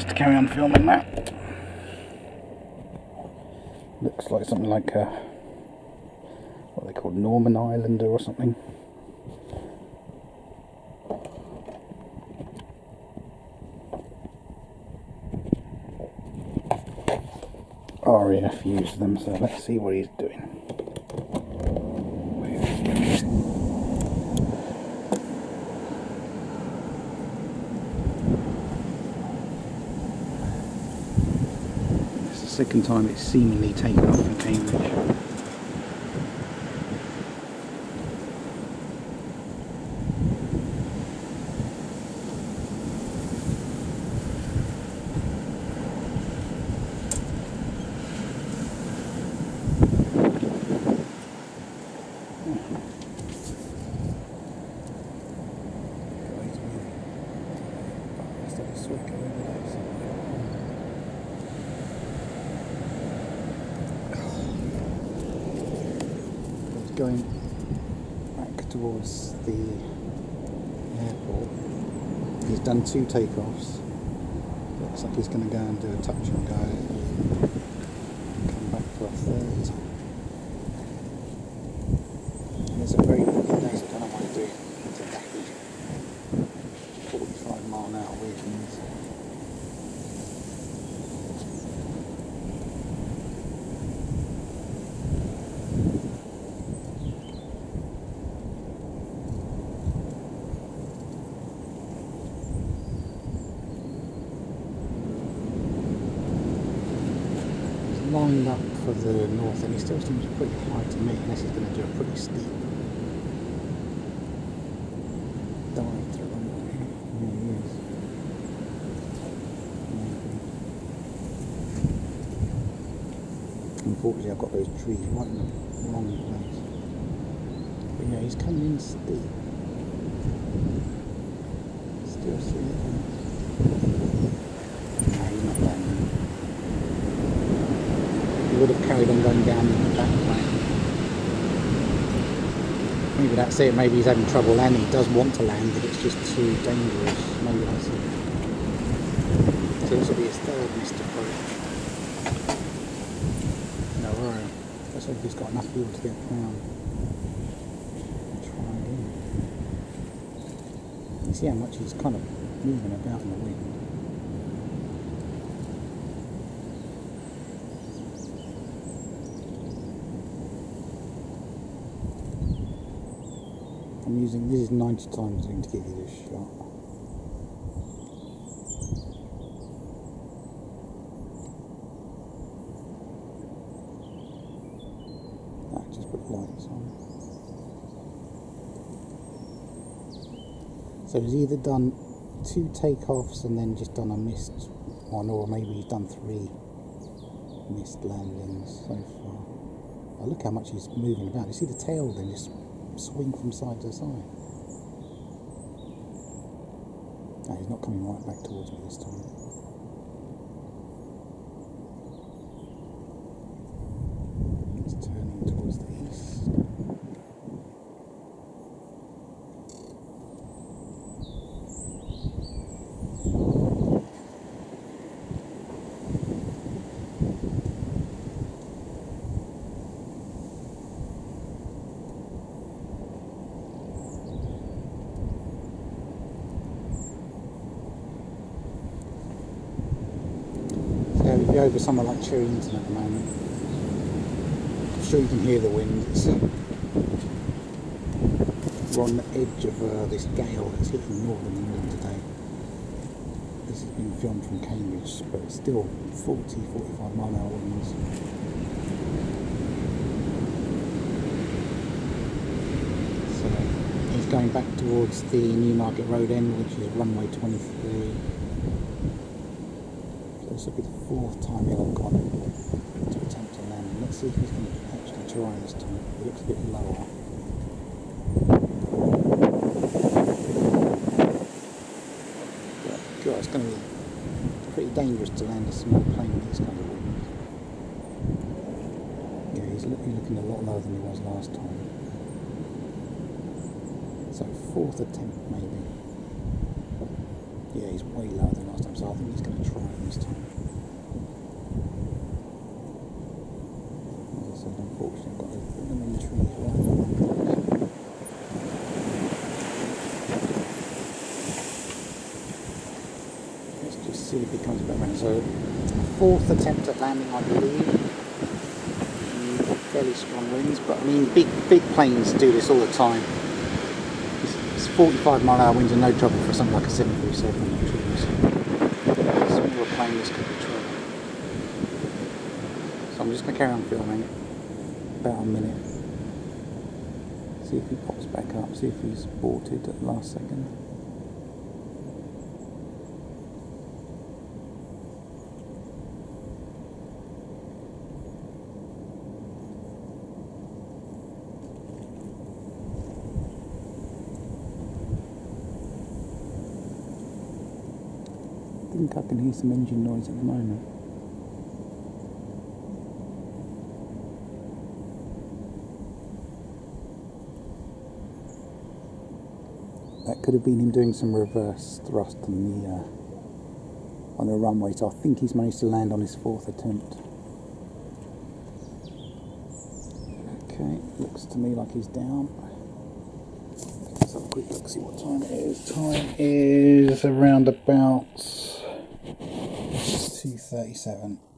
house to carry on filming that. Looks like something like a what are they called Norman Islander or something. RAF used them, so let's see what he's doing. Second time it's seemingly taken off in Cambridge. Going back towards the airport. He's done two takeoffs. Looks like he's going to go and do a touch and go come back for a third. And it's a very windy day, so I don't know why he's doing exactly 45 mile an hour winds. Lined up for the north and he still seems pretty high to me unless he's going to do a pretty steep. Dive to runway. Yeah, he is. Unfortunately I've got those trees right in the wrong place. But yeah, he's coming in steep. Still see it. No, he's not landing. He would have carried on going down back way. Maybe that's it, maybe he's having trouble landing. He does want to land, but it's just too dangerous. Maybe that's it. So this will be his third missed approach. No worry. Let's hope he's got enough fuel to get down. Try again. See how much he's kind of moving about in the wind. I'm using this is 90 times to give you this shot. Ah, just put lights on. So he's either done two takeoffs and then just done a missed one, or maybe he's done three missed landings so far. Oh, look how much he's moving about. You see the tail then just swing from side to side. He's not coming right back towards me this time. Over somewhere like Cherry Hinton at the moment, I'm sure you can hear the wind. It's, we're on the edge of uh, this gale that's hitting northern England today. This has been filmed from Cambridge, but it's still 40, 45 mile an hour winds. So he's going back towards the Newmarket Road end, which is runway 23. This will be the fourth time he'll have gone to attempt to land. Let's see if he's going to actually try this time. It looks a bit lower. God, it's going to be pretty dangerous to land a small plane with these kinds of winds. Yeah, he's looking, looking a lot lower than he was last time. So fourth attempt maybe. Yeah, he's way lower than last time, so I think he's going to try this time. As I said, unfortunately, I've got to put them in the trees right Let's just see if he comes back. So, fourth attempt at landing, I believe. Fairly strong winds, but I mean, big big planes do this all the time. It's, it's 45 mile an hour winds are no trouble for something like a 737 on the. Smaller planes could be trouble. So I'm just going to carry on filming about a minute. See if he pops back up, see if he's bolted at the last second. Think I can hear some engine noise at the moment. That could have been him doing some reverse thrust on the uh, on the runway. So I think he's managed to land on his fourth attempt. Okay, looks to me like he's down. Let's have a quick look, see what time it is. Time is around about 2.37.